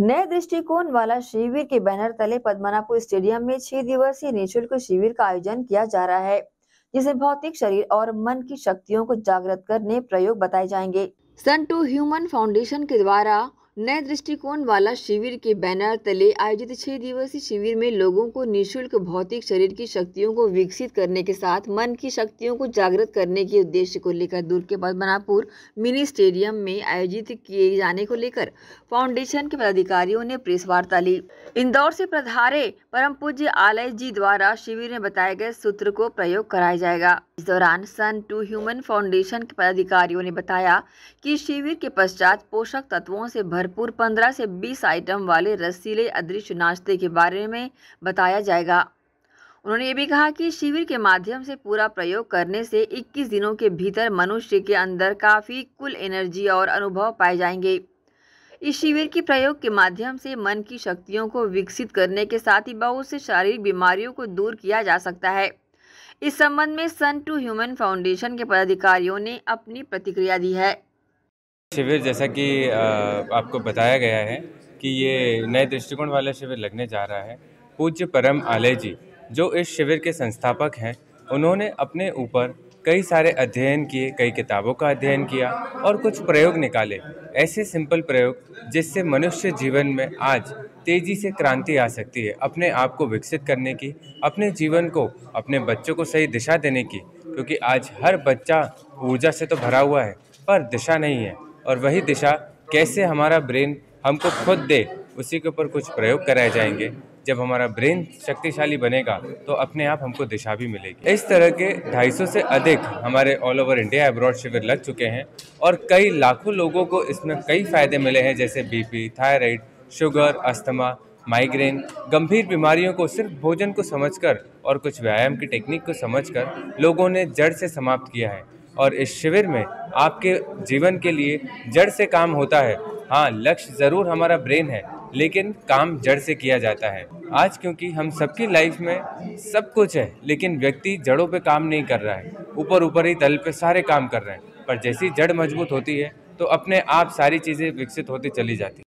नए दृष्टिकोण वाला शिविर के बैनर तले पद्मनापुर स्टेडियम में छह दिवसीय निःशुल्क शिविर का आयोजन किया जा रहा है, जिसे भौतिक शरीर और मन की शक्तियों को जागृत करने प्रयोग बताए जाएँगे। सन टू ह्यूमन फाउंडेशन के द्वारा नए दृष्टिकोण वाला शिविर के बैनर तले आयोजित छह दिवसीय शिविर में लोगों को निशुल्क भौतिक शरीर की शक्तियों को विकसित करने के साथ मन की शक्तियों को जागृत करने के उद्देश्य को लेकर दुर्ग के पद्मनापुर मिनी स्टेडियम में आयोजित किए जाने को लेकर फाउंडेशन के पदाधिकारियों ने प्रेस वार्ता ली। इंदौर से प्रधारे परम पूज्य आलय जी द्वारा शिविर में बताए गए सूत्र को प्रयोग कराया जाएगा। इस दौरान सन टू ह्यूमन फाउंडेशन के पदाधिकारियों ने बताया कि शिविर के पश्चात पोषक तत्वों से भरपूर 15 से 20 आइटम वाले रसीले अदृश्य नाश्ते के बारे में बताया जाएगा। उन्होंने ये भी कहा कि शिविर के माध्यम से पूरा प्रयोग करने से 21 दिनों के भीतर मनुष्य के अंदर काफ़ी कुल एनर्जी और अनुभव पाए जाएँगे। इस शिविर के प्रयोग के माध्यम से मन की शक्तियों को विकसित करने के साथ ही बहुत से शारीरिक बीमारियों को दूर किया जा सकता है। इस संबंध में सन टू ह्यूमन फाउंडेशन के पदाधिकारियों ने अपनी प्रतिक्रिया दी है। शिविर जैसा कि आपको बताया गया है कि ये नए दृष्टिकोण वाला शिविर लगने जा रहा है। पूज्य परम आलय जी, जो इस शिविर के संस्थापक हैं, उन्होंने अपने ऊपर कई सारे अध्ययन किए, कई किताबों का अध्ययन किया और कुछ प्रयोग निकाले। ऐसे सिंपल प्रयोग जिससे मनुष्य जीवन में आज तेज़ी से क्रांति आ सकती है, अपने आप को विकसित करने की, अपने जीवन को, अपने बच्चों को सही दिशा देने की, क्योंकि आज हर बच्चा ऊर्जा से तो भरा हुआ है, पर दिशा नहीं है। और वही दिशा, कैसे हमारा ब्रेन हमको खुद दे, उसी के ऊपर कुछ प्रयोग कराए जाएँगे। जब हमारा ब्रेन शक्तिशाली बनेगा तो अपने आप हमको दिशा भी मिलेगी। इस तरह के 250 से अधिक हमारे ऑल ओवर इंडिया अब्रॉड शिविर लग चुके हैं और कई लाखों लोगों को इसमें कई फ़ायदे मिले हैं, जैसे BP thyroid sugar asthma migraine गंभीर बीमारियों को सिर्फ़ भोजन को समझकर और कुछ व्यायाम की टेक्निक को समझकर लोगों ने जड़ से समाप्त किया है। और इस शिविर में आपके जीवन के लिए जड़ से काम होता है। हाँ लक्ष्य ज़रूर हमारा ब्रेन है, लेकिन काम जड़ से किया जाता है। आज क्योंकि हम सबकी लाइफ में सब कुछ है, लेकिन व्यक्ति जड़ों पे काम नहीं कर रहा है। ऊपर ऊपर ही तल पे सारे काम कर रहे हैं। पर जैसी जड़ मज़बूत होती है तो अपने आप सारी चीज़ें विकसित होती चली जाती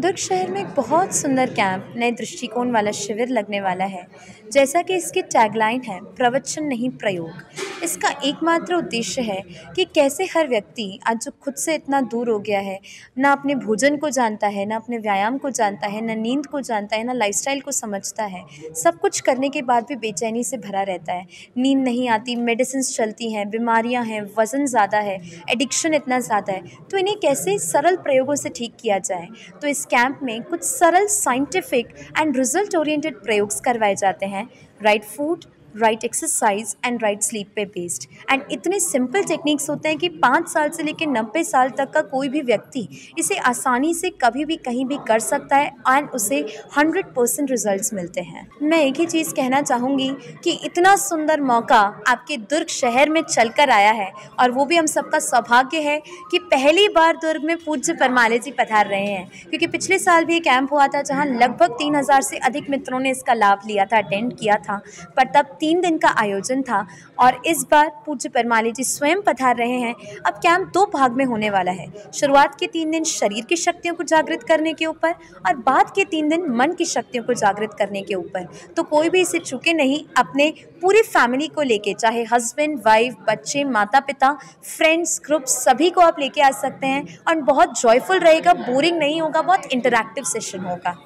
दुर्ग शहर में एक बहुत सुंदर कैंप नए दृष्टिकोण वाला शिविर लगने वाला है। जैसा कि इसकी टैगलाइन है, प्रवचन नहीं, प्रयोग। इसका एकमात्र उद्देश्य है कि कैसे हर व्यक्ति आज जो खुद से इतना दूर हो गया है, ना अपने भोजन को जानता है, ना अपने व्यायाम को जानता है, ना नींद को जानता है, ना लाइफस्टाइल को समझता है, सब कुछ करने के बाद भी बेचैनी से भरा रहता है। नींद नहीं आती मेडिसिन चलती हैं, बीमारियाँ हैं, वज़न ज़्यादा है एडिक्शन इतना ज़्यादा है तो इन्हें कैसे सरल प्रयोगों से ठीक किया जाए? तो इस कैंप में कुछ सरल साइंटिफिक एंड रिज़ल्ट ओरिएंटेड प्रयोग करवाए जाते हैं right food right exercise and right sleep पे बेस्ड एंड इतने सिंपल टेक्निक्स होते हैं कि पाँच साल से लेकर नब्बे साल तक का कोई भी व्यक्ति इसे आसानी से कभी भी कहीं भी कर सकता है एंड उसे हंड्रेड परसेंट रिज़ल्ट मिलते हैं। मैं एक ही चीज़ कहना चाहूँगी कि इतना सुंदर मौका आपके दुर्ग शहर में चल कर आया है और वो भी हम सबका सौभाग्य है कि पहली बार दुर्ग में पूज्य परमाले जी पधार रहे हैं। क्योंकि पिछले साल भी कैंप हुआ था जहाँ लगभग तीन हज़ार से अधिक मित्रों ने इसका लाभ लिया था अटेंड किया था। पर तब तीन दिन का आयोजन था और इस बार पूज्य परमाली जी स्वयं पधार रहे हैं। अब कैंप दो भाग में होने वाला है। शुरुआत के तीन दिन शरीर की शक्तियों को जागृत करने के ऊपर और बाद के तीन दिन मन की शक्तियों को जागृत करने के ऊपर। तो कोई भी इसे चुके नहीं, अपने पूरी फैमिली को लेके, चाहे हस्बैंड, वाइफ, बच्चे माता पिता फ्रेंड्स, ग्रुप, सभी को आप लेके आ सकते हैं और बहुत जॉयफुल रहेगा, बोरिंग नहीं होगा, बहुत इंटरैक्टिव सेशन होगा।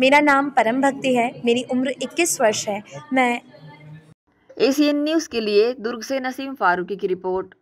मेरा नाम परम भक्ति है, मेरी उम्र 21 वर्ष है, मैं एशियन न्यूज़ के लिए दुर्ग से नसीम फारूकी की रिपोर्ट।